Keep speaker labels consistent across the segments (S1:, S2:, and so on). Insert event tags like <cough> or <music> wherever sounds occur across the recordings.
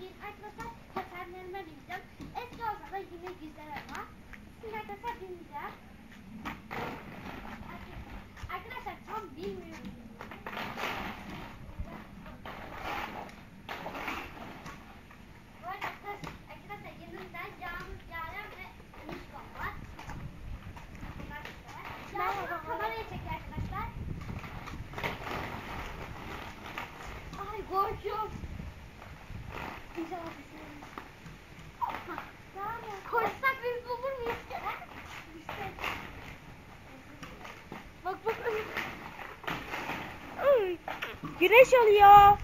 S1: Bugün arkadaşlar patenlerime bineceğim. Eski olsa da yine güzel ama. Şimdi arkadaşlar bineceğim. Arkadaşlar tam bilmiyorum. Bu arada arkadaşlar, arkadaşlar yanımda Yağmur, Yaren ve Enişkom var. Bunlar güzel. Yağmur
S2: Merhaba.
S1: kameraya çekiyor arkadaşlar. Ay korkuyorum. İnşallah düşürürüz. Koşsak biz bulur muyuz? İşte. Bak bak.
S2: Ay, Güneş oluyor.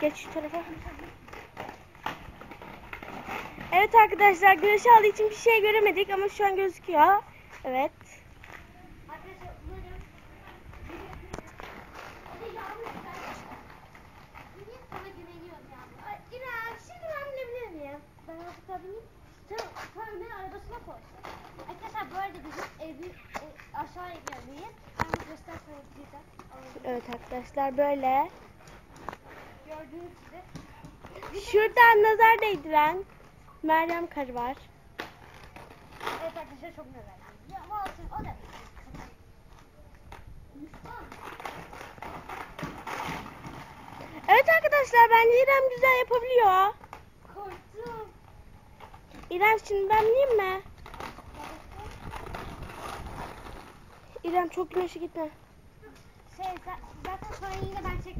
S2: Geç şu tarafa. Evet arkadaşlar güneş aldığı için bir şey göremedik ama şu an gözüküyor. Evet.
S1: Şimdi ben binebilir miyim? Ben artık sen beni arabasına koysun. Bu arada bizim evi e, aşağı evlerdeyiz. Ben de göstersene güzel.
S2: Evet arkadaşlar böyle.
S1: Gördüğünüz gibi.
S2: Şuradan nazar değdiren Meryem karı var.
S1: Evet arkadaşlar çok güzel. Ya ama olsun o da.
S2: Evet arkadaşlar bence İrem güzel yapabiliyor.
S1: Korktum.
S2: İrem şimdi ben bineyim mi? İrem çok güneşe gitme.
S1: Şey za- zaten sonra yine ben çek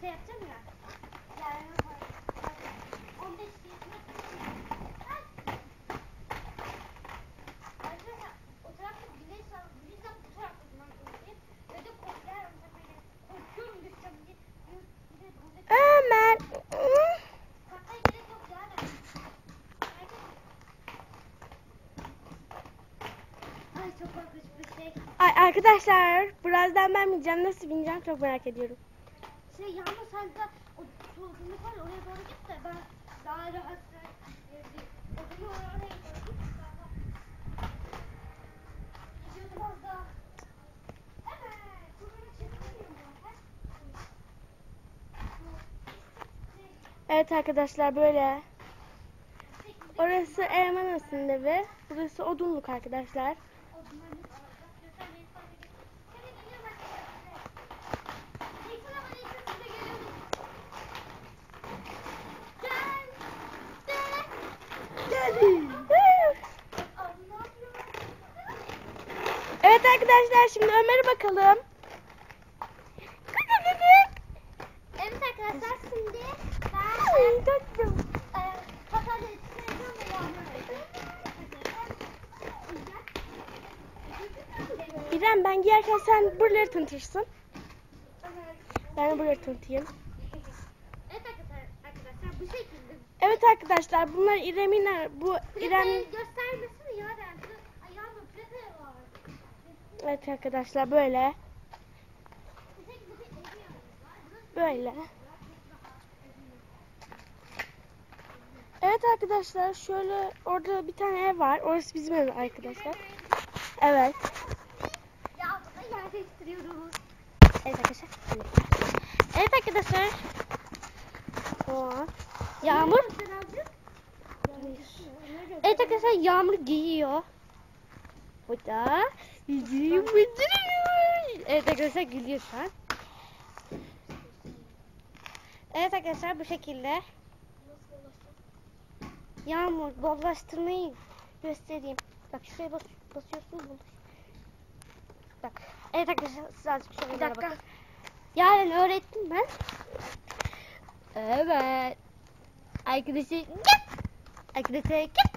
S1: şey yapacağım ya. Yani 15 yaşına Ay! Arkadaşlar o tarafta güneş var. Bu yüzden bu tarafta durmam zorundayım. Ve de korkuyorum. Böyle korkuyorum düşeceğim diye. Bir de burada
S2: Ömer.
S1: kalkmaya gerek yok yani. Ay çok korkunç bir şey.
S2: Ay arkadaşlar birazdan ben bineceğim. Nasıl bineceğim çok merak ediyorum.
S1: Şey yağmur sen de o soğukluk var ya, oraya doğru git de ben daha rahat odamı oraya doğru git. Evet.
S2: Arkadaşlar böyle. Orası Ermanas'ın evi. Burası Odunluk arkadaşlar.
S1: odunlarını alacağım. Göster beni fark edin. Şöyle geliyor bak. Neyse ama neyse siz de geliyorsunuz. Gel. Ay, ne yapıyorsun?
S2: Evet arkadaşlar şimdi Ömer'e bakalım.
S1: Evet arkadaşlar şimdi ben
S2: tatlım.
S1: e,
S2: İrem ben giyerken sen buraları tanıtırsın. Ben buraları tanıtayım.
S1: Evet arkadaşlar bu şekilde.
S2: Evet arkadaşlar bunlar İrem'in bu İrem
S1: Plakayı göstermesene ya ben. Ay yağmur plakaya var.
S2: Evet arkadaşlar böyle böyle. Evet arkadaşlar şöyle orada bir tane ev var. Orası bizim ev arkadaşlar. Evet.
S1: Yer değiştiriyoruz.
S2: Evet arkadaşlar.
S1: Evet arkadaşlar. Yağmur. Evet arkadaşlar Yağmur giyiyor. Bu da yüzüğü bildiriyor. Evet arkadaşlar gülüyor şu an. Evet arkadaşlar bu şekilde. Yağmur bollaştırmayı göstereyim. Bak şuraya bas, basıyorsun buluş. Bak. Evet arkadaşlar siz azıcık şöyle
S2: Bir dakika.
S1: bakın. Yarın öğrettim ben. Evet. Arkadaşlar git. Arkadaşlar git.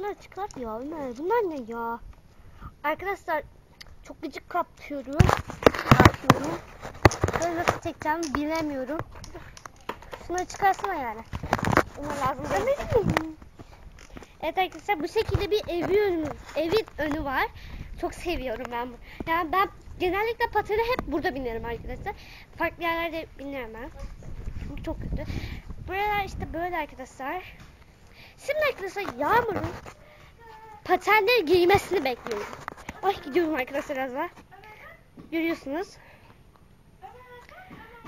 S1: Şunları çıkart ya Ömer. Bunlar ne ya? Arkadaşlar çok gıcık kaptıyorum. Kaptıyorum. Böyle nasıl çekeceğimi bilemiyorum. Şunları çıkarsana yani. Bunlar lazım değil. Evet arkadaşlar bu şekilde bir evi önü, evin önü var. Çok seviyorum ben bu. Yani ben genellikle patene hep burada binerim arkadaşlar. Farklı yerlerde binemem. Çünkü çok kötü. Buralar işte böyle arkadaşlar. Şimdi arkadaşlar Yağmur'un patenleri giymesini bekliyorum. Ay gidiyorum arkadaşlar az daha. Görüyorsunuz.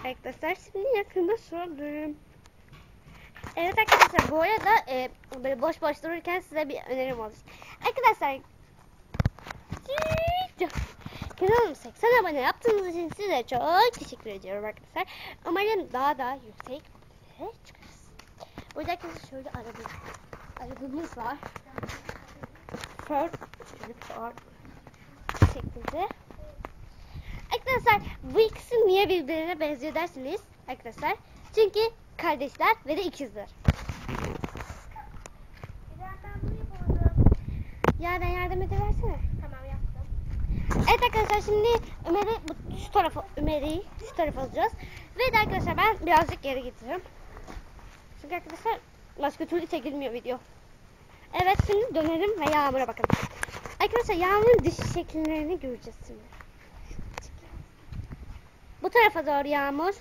S1: Arkadaşlar şimdi yakında sordum. Evet arkadaşlar bu arada e, böyle boş boş dururken size bir önerim olacak. Arkadaşlar Kanalıma 80 abone yaptığınız için size çok teşekkür ediyorum arkadaşlar. Umarım daha da yüksek çıkarız. Burada arkadaşlar şöyle araba, arabamız var. Ford, Ford şeklinde. Arkadaşlar bu ikisi niye birbirine benziyor dersiniz arkadaşlar. Çünkü kardeşler ve de ikizler. Yarın yardım ediversene.
S2: Tamam yaptım.
S1: Evet arkadaşlar şimdi Ömer'i şu tarafa Ömer'i şu tarafa alacağız. Ve de arkadaşlar ben birazcık geri getiririm. Çünkü arkadaşlar başka türlü çekilmiyor video. Evet şimdi dönelim ve Yağmur'a bakalım. Arkadaşlar Yağmur'un diş şekillerini göreceğiz şimdi. Bu tarafa doğru Yağmur.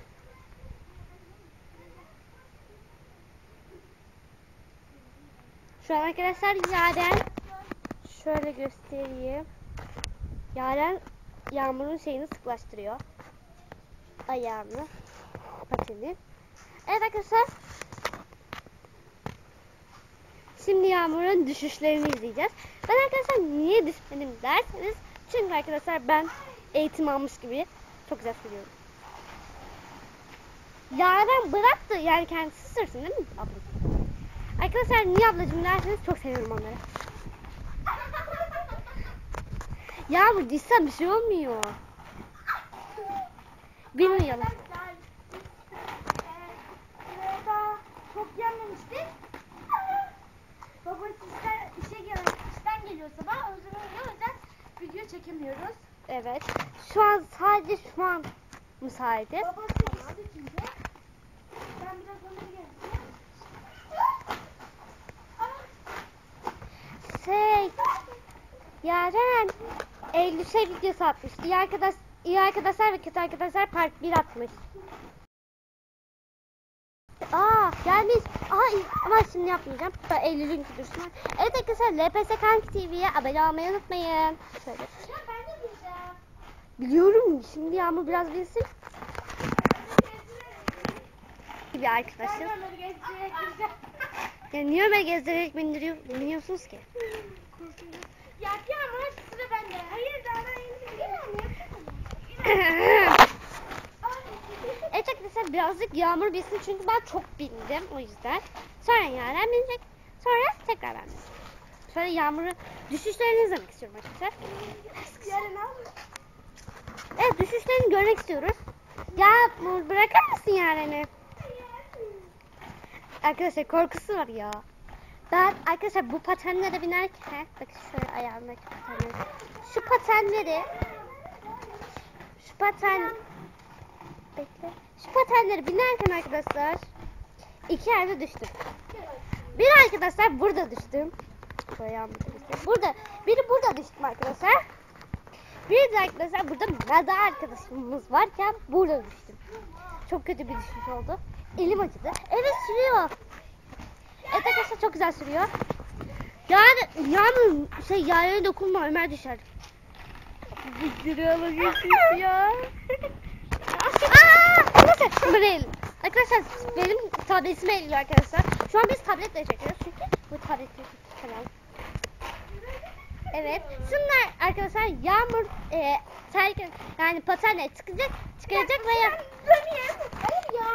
S1: Şu an arkadaşlar Yaren şöyle göstereyim. Yaren Yağmur'un şeyini sıklaştırıyor. Ayağını, patini. Evet arkadaşlar. Şimdi Yağmur'un düşüşlerini izleyeceğiz. Ben arkadaşlar niye düşmedim derseniz çünkü arkadaşlar ben eğitim almış gibi çok güzel sürüyorum. Yaren bıraktı yani kendisi sürsün değil mi ablacığım? Arkadaşlar niye ablacığım derseniz çok seviyorum onları. Yağmur düşsen bir şey olmuyor.
S2: Biz, e, çok yenmemiştik. Baba işten, işe gelen, işten geliyor sabah. O yüzden, o yüzden video çekemiyoruz.
S1: Evet. Şu an sadece şu an müsaitiz.
S2: Babası işi bitince ben biraz onları geleceğim.
S1: Şey, Yaren Eylül şey videosu atmış. İyi arkadaş, iyi arkadaşlar ve kötü arkadaşlar part 1 atmış. Aa gelmiş. Ama şimdi yapmayacağım. Ben Eylül'ün dursun. Evet arkadaşlar LPS Kanki TV'ye abone olmayı unutmayın. Şöyle.
S2: Ya ben de bileceğim.
S1: Biliyorum. Şimdi Yağmur biraz bilsin. Bir arkadaşım. Ya niye Ömer gezdirerek bindiriyor, biniyorsunuz ki?
S2: Ya ya ama sıra bende. Hayır daha ben yeni. <laughs>
S1: evet arkadaşlar birazcık Yağmur bilsin çünkü ben çok bindim o yüzden. Sonra Yaren binecek. Sonra tekrar ben bineceğim. Sonra Yağmur'u düşüşlerini izlemek istiyorum arkadaşlar.
S2: Yarın al.
S1: Evet düşüşlerini görmek istiyoruz. Yağmur bırakır mısın Yaren'i? Arkadaşlar korkusu var ya. Ben arkadaşlar bu patenlere binerken bakın şöyle ayağımdaki patenleri. Şu patenleri şu paten bekle. Şu patenleri binerken arkadaşlar iki yerde düştüm. Bir arkadaşlar burada düştüm. Burada biri burada düştüm arkadaşlar. Bir de arkadaşlar burada Nada arkadaşımız varken burada düştüm. Çok kötü bir düşüş oldu. Elim acıdı. Evet sürüyor. Evet arkadaşlar çok güzel sürüyor. Yani yani şey yaraya dokunma Ömer düşer. Bildiriyor ya. <laughs> Arkadaşlar eğil. Arkadaşlar benim tabletime eğiliyor arkadaşlar. Şu an biz tabletle çekiyoruz çünkü bu tabletle kanal. Evet. Şimdi arkadaşlar Yağmur e, terk yani patenle çıkacak, çıkaracak ve ya-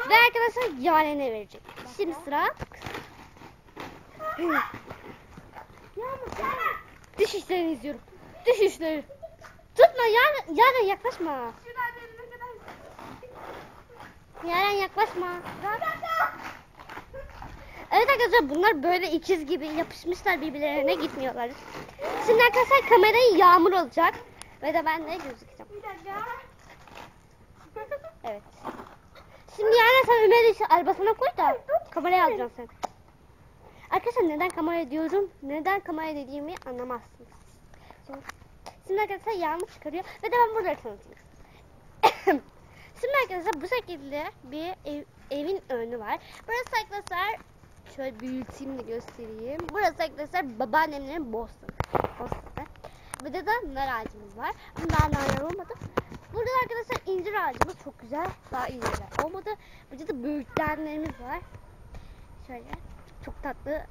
S1: ve arkadaşlar Yaren'e verecek. Şimdi sıra
S2: Yağmur sana.
S1: düşüşlerini izliyorum. Düşüşleri. Tutma Yaren, Yaren yaklaşma.
S2: Şuradan benim ne kadar.
S1: Yaren yaklaşma. Evet arkadaşlar bunlar böyle ikiz gibi yapışmışlar birbirlerine gitmiyorlar. Şimdi arkadaşlar kamerayı Yağmur olacak. Ve de ben de gözükeceğim.
S2: Bir dakika. <laughs>
S1: Evet. Şimdi Yaren sen Ömer'i arabasına koy da kameraya alacağım sen. Arkadaşlar neden kamera diyorum, neden kamera dediğimi anlamazsınız. Şimdi, şimdi arkadaşlar Yağmur çıkarıyor ve de ben burada tanıtayım. <coughs> şimdi arkadaşlar bu şekilde bir ev, evin önü var. Burası arkadaşlar şöyle büyüteyim de göstereyim. Burası arkadaşlar babaannemlerin bostanı. Bostanı. Bir de, de nar ağacımız var. Ama daha nar olmadı. Burada da arkadaşlar incir ağacımız çok güzel. Daha incirler olmadı. Burada da böğürtlenlerimiz var. Şöyle. Çok tatlı.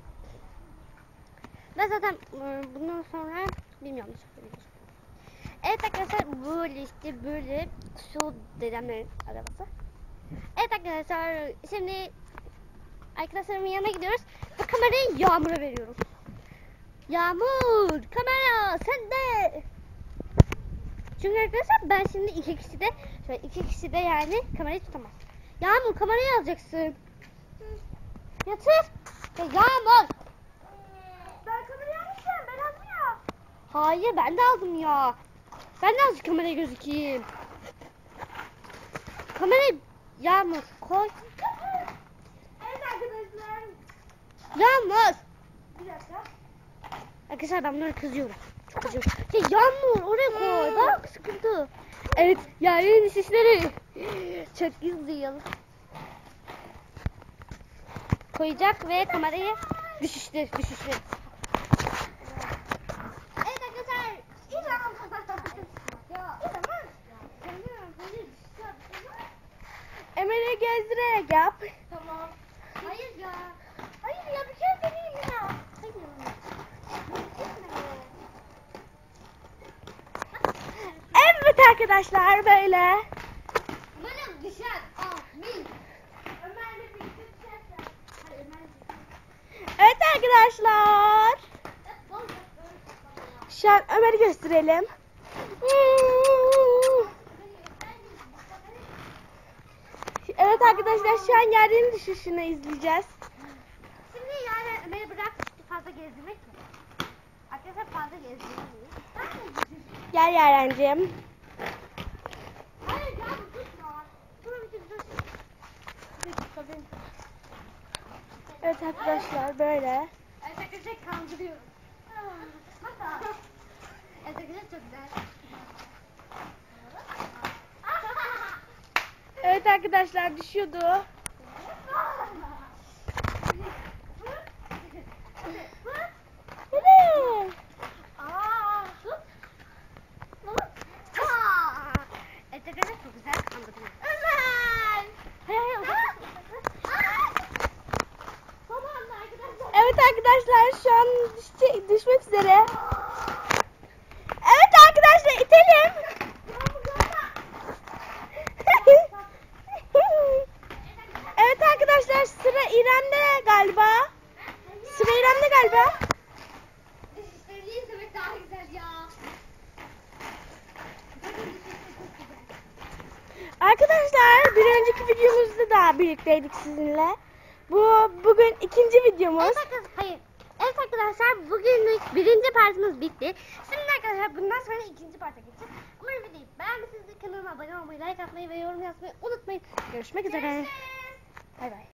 S1: Ben zaten e, bundan sonra bilmiyorum. Evet arkadaşlar böyle işte böyle şu dedemlerin arabası. Evet arkadaşlar şimdi arkadaşlarımın yanına gidiyoruz ve kamerayı Yağmur'a veriyoruz. Yağmur kamera sende. Çünkü arkadaşlar ben şimdi iki kişi de şöyle iki kişi de yani kamerayı tutamaz. Yağmur kamerayı alacaksın. Yatır. Ya Yağmur.
S2: Ben kamerayı almışım. Ben ya.
S1: Hayır ben de aldım ya. Ben de azıcık kameraya gözükeyim. Kamerayı Yağmur koy.
S2: Evet arkadaşlar.
S1: Yağmur.
S2: Bir dakika.
S1: Arkadaşlar ben bunlara kızıyorum. Çok kızıyorum. Ya Yağmur oraya koy. Bak sıkıntı. Evet yarın sesleri. Çok güzel. Koyacak ve kamerayı düşüştür düşüştür. Evet arkadaşlar.
S2: İrem. Ya. İrem. Canım. Hayır.
S1: Gezdirerek yap.
S2: Tamam. Hayır ya. Hayır ya bir kere deneyeyim ya. Hayır.
S1: Evet arkadaşlar böyle.
S2: Umarım düşer. Amin. Hayır Ömer'le
S1: Evet arkadaşlar. Şu an Ömer'i gösterelim. Evet arkadaşlar şu an yerlerin düşüşünü izleyeceğiz. Şimdi yani Ömer'i bırak fazla gezdirmek mi? Arkadaşlar fazla
S2: de
S1: Gel Yaren'cim.
S2: Hayır ya tutma. Dur bir dur.
S1: Evet arkadaşlar böyle.
S2: Evet arkadaşlar kandırıyorum. Hatta. Evet arkadaşlar çok güzel.
S1: Evet arkadaşlar düşüyordu. Evet. Arkadaşlar şu an düşecek, düşmek üzere. Evet arkadaşlar itelim. evet arkadaşlar sıra İrem'de galiba. Sıra İrem'de galiba.
S2: Düşüşlerini izlemek daha güzel ya. Bakın düşüşleri çok güzel.
S1: Arkadaşlar bir önceki videomuzda da birlikteydik sizinle. Bu bugün ikinci videomuz.
S2: Evet arkadaşlar, hayır. Evet arkadaşlar bugünlük birinci partimiz bitti. Şimdi arkadaşlar bundan sonra ikinci parta geçeceğiz. Umarım videoyu beğenmişsinizdir. Kanalıma abone olmayı, like atmayı ve yorum yazmayı unutmayın.
S1: Görüşmek üzere.
S2: Görüşürüz.
S1: Bay bay.